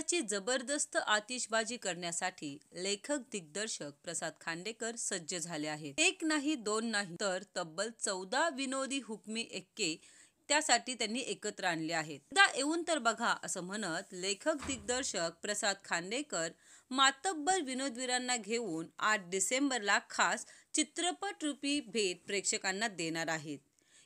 राज्याची जबरदस्त आतिषबाजी करण्यासाठी लेखक दिग्दर्शक प्रसाद खांडेकर सज्ज झाले आहेत. एक नाही दोन नाही तर तब्बल चौदा विनोदी हुकमी एक्के त्यासाठी त्यांनी एकत्र आणले आहेत. एकदा येऊन तर बघा असं म्हणत लेखक दिग्दर्शक प्रसाद खांडेकर मातब्बर विनोदवीरांना घेऊन आठ डिसेंबरला खास चित्रपट रूपी भेट प्रेक्षकांना देणार आहेत.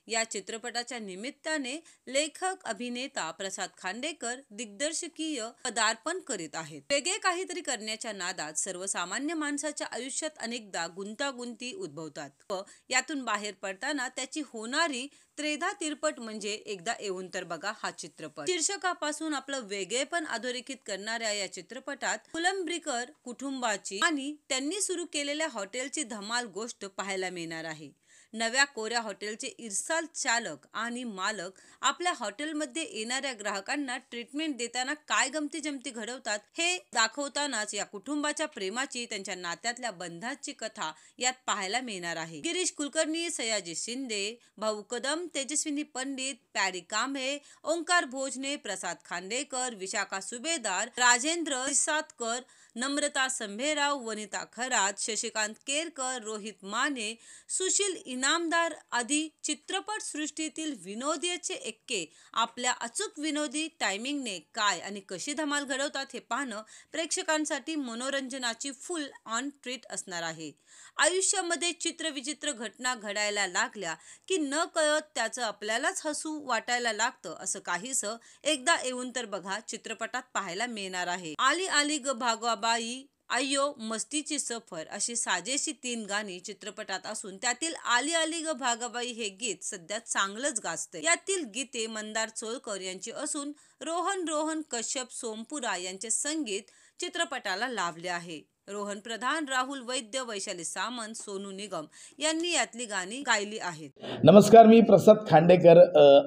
या चित्रपटाच्या निमित्ताने लेखक अभिनेता प्रसाद खांडेकर दिग्दर्शकीय पदार्पण करीत आहेत. वेगळे काहीतरी करण्याच्या नादात सर्वसामान्य माणसाच्या आयुष्यात अनेकदा गुंतागुंती उद्भवतात व यातून बाहेर पडताना त्याची होणारी त्रेधा तिरपट म्हणजे एकदा येऊन तर बघा हा चित्रपट. शीर्षकापासून आपलं वेगळेपण अधोरेखित करणाऱ्या या चित्रपटात फुलंब्रीकर कुटुंबाची आणि त्यांनी सुरू केलेल्या हॉटेलची धमाल गोष्ट पाहायला मिळणार आहे. नव्या कोऱ्या हॉटेलचे इरसाल चालक आणि मालक आपल्या हॉटेलमध्ये येणाऱ्या ग्राहकांना ट्रीटमेंट देताना काय गमती जमती घडवतात हे दाखवतानाच या कुटुंबाच्या प्रेमाची त्यांच्या नात्यातल्या बंधाची कथा यात पाहायला मिळणार आहे. गिरीश कुलकर्णी सयाजी शिंदे भाऊ कदम तेजस्विनी पंडित पॅरी कांबे ओंकार भोजने प्रसाद खांडेकर विशाखा सुभेदार राजेंद्र सातकर नम्रता संभेराव वनिता खरात शशिकांत केरकर रोहित माने सुशील इनामदार आदी चित्रपट सृष्टीतील विनोदीचे एक्के. आपल्या अचूक विनोदी टायमिंगने काय आणि कशी धमाल घडवतात हे पाहणं प्रेक्षकांसाठी मनोरंजनाची फुल ऑन ट्रीट असणार आहे. आयुष्यामध्ये चित्रविचित्र घटना घडायला लागल्या की न कळत त्याचं आपल्यालाच हसू वाटायला लागतं असं काहीसं एकदा येऊन तर बघा चित्रपटात पाहायला मिळणार आहे. आली आली ग भागवा बाबाई अय्यो मस्तीची सफर अशी साजेशी तीन गाणी चित्रपटात असून त्यातील आली आली ग भागाबाई हे गीत सध्या चांगलंच गाजते यातील गीते मंदार चोळकर यांची असून रोहन रोहन कश्यप सोमपुरा यांचे संगीत चित्रपटाला लाभले आहे. रोहन प्रधान राहुल वैद्य वैशाली सामंत सोनू निगम यांनी यातली गाणी गायली आहेत. नमस्कार मी प्रसाद खांडेकर.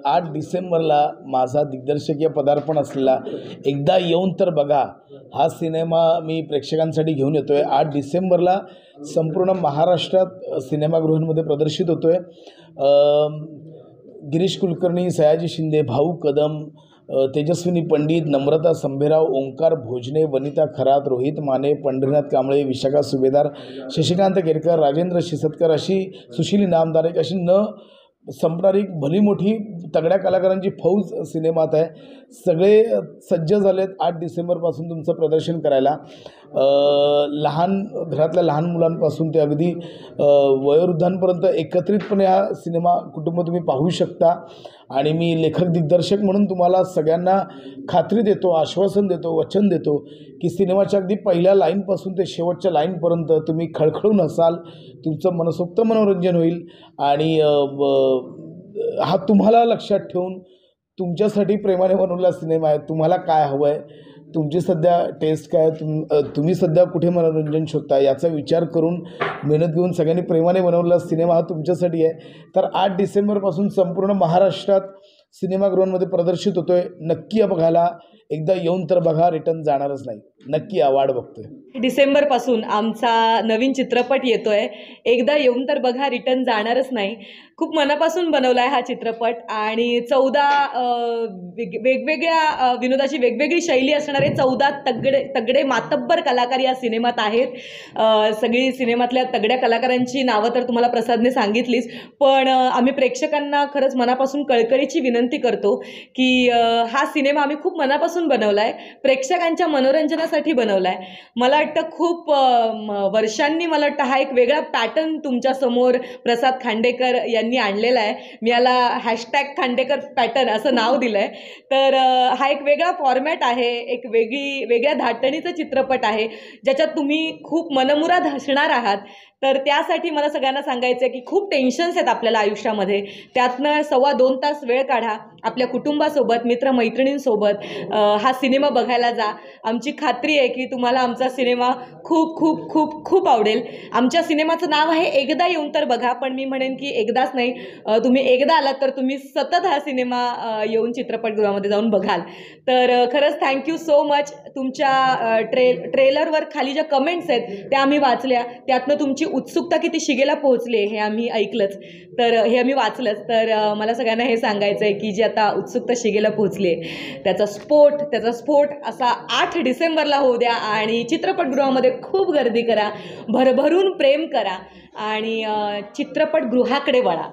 आठ डिसेंबरला माझा दिग्दर्शकीय पदार्पण असलेला एकदा येऊन तर बघा हा सिनेमा मी प्रेक्षकांसाठी घेऊन येतो आहे आठ डिसेंबरला संपूर्ण महाराष्ट्रात सिनेमागृहांमध्ये प्रदर्शित होतो आहे गिरीश कुलकर्णी सयाजी शिंदे भाऊ कदम तेजस्विनी पंडित नम्रता संभेराव ओंकार भोजने वनिता खरात रोहित माने पंढरीनाथ कांबळे विशाखा सुभेदार शशिकांत केरकर राजेंद्र शिसतकर अशी सुशील नामदार एक अशी न संपणारी एक भली मोठी तगड्या कलाकारांची फौज सिनेमात आहे. सगळे सज्ज झालेत आठ डिसेंबरपासून तुमचं प्रदर्शन करायला. लहान घरातल्या लहान मुलांपासून ते अगदी वयोवृद्धांपर्यंत एकत्रितपणे हा सिनेमा कुटुंब तुम्ही पाहू शकता. आणि मी लेखक दिग्दर्शक म्हणून तुम्हाला सगळ्यांना खात्री देतो आश्वासन देतो वचन देतो की सिनेमाच्या अगदी पहिल्या लाईनपासून ते शेवटच्या लाईनपर्यंत तुम्ही खळखळून असाल तुमचं मनसोक्त मनोरंजन होईल आणि हा तुम्हाला लक्षात ठेवून तुमच्यासाठी प्रेमाने बनवलेला सिनेमा आहे. तुम्हाला काय हवं आहे तुमची सध्या टेस्ट काय तुम तुम्ही सध्या कुठे मनोरंजन शोधता याचा विचार करून मेहनत घेऊन सगळ्यांनी प्रेमाने बनवलेला सिनेमा हा तुमच्यासाठी आहे. तर आठ डिसेंबरपासून संपूर्ण महाराष्ट्रात सिनेमागृहांमध्ये प्रदर्शित होतो आहे नक्की या बघायला. एकदा येऊन तर बघा. रिटर्न जाणारच नाही. नक्की अवार्ड वाट बघतोय. डिसेंबरपासून आमचा नवीन चित्रपट येतोय. एकदा येऊन तर बघा. रिटर्न जाणारच नाही. खूप मनापासून बनवला आहे हा चित्रपट आणि चौदा वेग वेगवेगळ्या विनोदाची वेगवेगळी शैली असणारे चौदा तगडे तगडे मातब्बर कलाकार या सिनेमात आहेत. सगळी सिनेमातल्या तगड्या कलाकारांची नावं तर तुम्हाला प्रसादने सांगितलीच पण आम्ही प्रेक्षकांना खरंच मनापासून कळकळीची विनंती करतो की हा सिनेमा आम्ही खूप मनापासून बनवला आहे प्रेक्षकांच्या मनोरंजनासाठी बनवला आहे मला वाटतं खूप वर्षांनी मला वाटतं हा एक वेगळा पॅटर्न तुमच्यासमोर प्रसाद खांडेकर यांनी आणलेला आहे. मी याला हॅशटॅग खांडेकर पॅटर्न असं नाव दिलं आहे तर हा एक वेगळा फॉर्मॅट आहे. एक वेगळी वेगळ्या धाटणीचा चित्रपट आहे. ज्याच्यात तुम्ही खूप मनमुराद हसणार आहात. तर त्यासाठी मला सगळ्यांना सांगायचं आहे की खूप टेन्शन्स आहेत आपल्याला आयुष्यामध्ये. त्यातनं सव्वा दोन तास वेळ काढा आपल्या कुटुंबासोबत मित्रमैत्रिणींसोबत. हा सिनेमा बघायला जा. आमची खात्री आहे की तुम्हाला आमचा सिनेमा खूप खूप खूप खूप आवडेल. आमच्या सिनेमाचं नाव आहे एकदा येऊन तर बघा पण मी म्हणेन की एकदाच नाही. तुम्ही एकदा आलात तर तुम्ही सतत हा सिनेमा येऊन चित्रपटगृहामध्ये जाऊन बघाल. तर खरंच थँक्यू सो मच तुमच्या ट्रे ट्रेलरवर खाली ज्या कमेंट्स आहेत त्या आम्ही वाचल्या. त्यातनं तुमची उत्सुकता किती शिगेला पोहोचली हे आम्ही ऐकलंच. तर हे आम्ही वाचलंच. तर मला सगळ्यांना हे सांगायचं आहे की जे आता उत्सुकता शिगेला पोहोचली आहे. त्याचा स्फोट त्याचा स्फोट असा आठ डिसेंबरला होऊ द्या आणि चित्रपटगृहामध्ये खूप गर्दी करा. भरभरून प्रेम करा आणि चित्रपटगृहाकडे वळा.